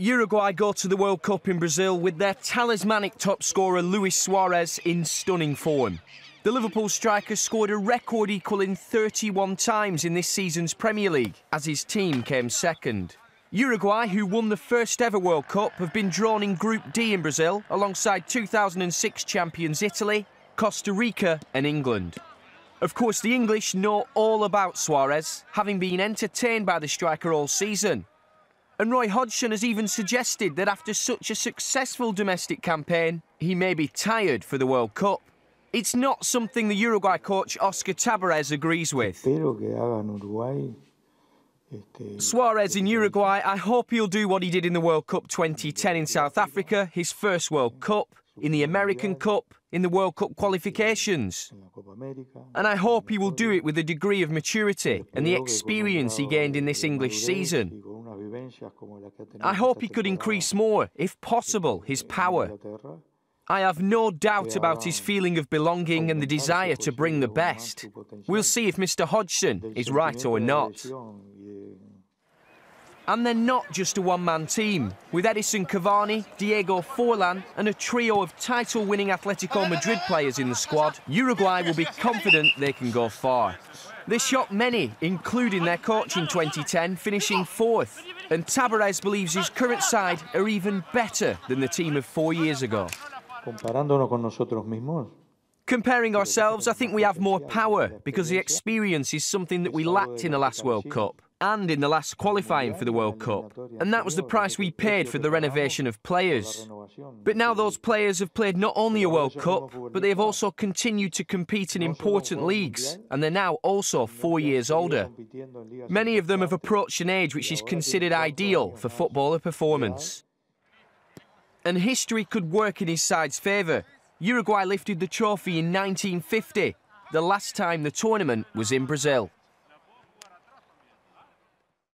Uruguay go to the World Cup in Brazil with their talismanic top scorer Luis Suarez in stunning form. The Liverpool striker scored a record equaling 31 times in this season's Premier League as his team came second. Uruguay, who won the first ever World Cup, have been drawn in Group D in Brazil alongside 2006 champions Italy, Costa Rica and England. Of course, the English know all about Suarez, having been entertained by the striker all season. And Roy Hodgson has even suggested that after such a successful domestic campaign, he may be tired for the World Cup. It's not something the Uruguay coach Oscar Tabarez agrees with. Suarez in Uruguay, I hope he'll do what he did in the World Cup 2010 in South Africa, his first World Cup, in the American Cup, in the World Cup qualifications. And I hope he will do it with a degree of maturity and the experience he gained in this English season. I hope he could increase more, if possible, his power. I have no doubt about his feeling of belonging and the desire to bring the best. We'll see if Mr Hodgson is right or not. And they're not just a one-man team. With Edinson Cavani, Diego Forlan and a trio of title-winning Atletico Madrid players in the squad, Uruguay will be confident they can go far. They shocked many, including their coach in 2010, finishing fourth. And Tabarez believes his current side are even better than the team of four years ago. Comparing ourselves, I think we have more power because the experience is something that we lacked in the last World Cup and in the last qualifying for the World Cup. And that was the price we paid for the renovation of players. But now those players have played not only a World Cup, but they have also continued to compete in important leagues, and they're now also four years older. Many of them have approached an age which is considered ideal for footballer performance. And history could work in his side's favour. Uruguay lifted the trophy in 1950, the last time the tournament was in Brazil.